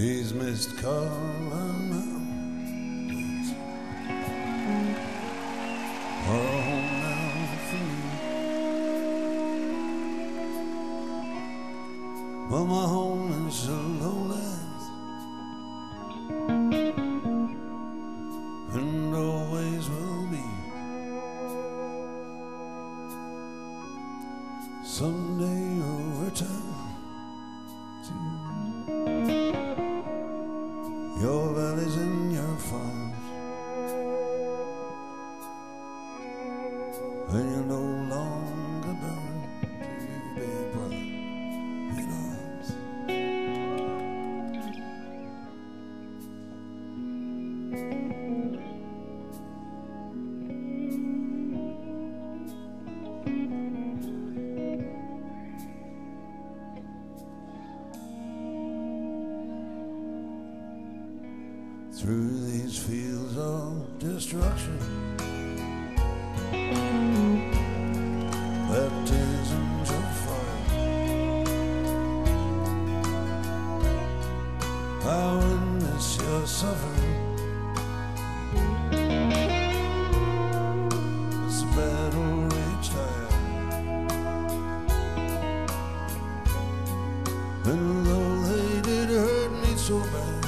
These missed call Well, my home is the lowlands and always will be. Someday you'll return Through these fields of destruction, baptisms of fire. I witness your suffering. And though they did hurt me so bad.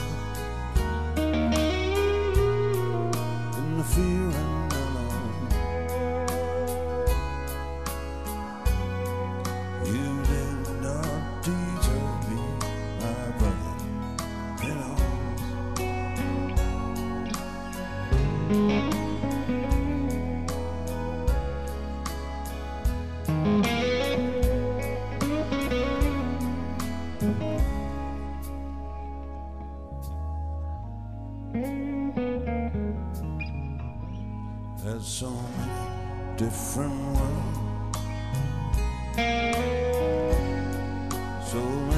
There's so many different worlds, so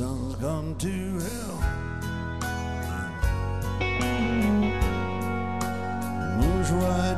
Sun's gone to hell. Moon's riding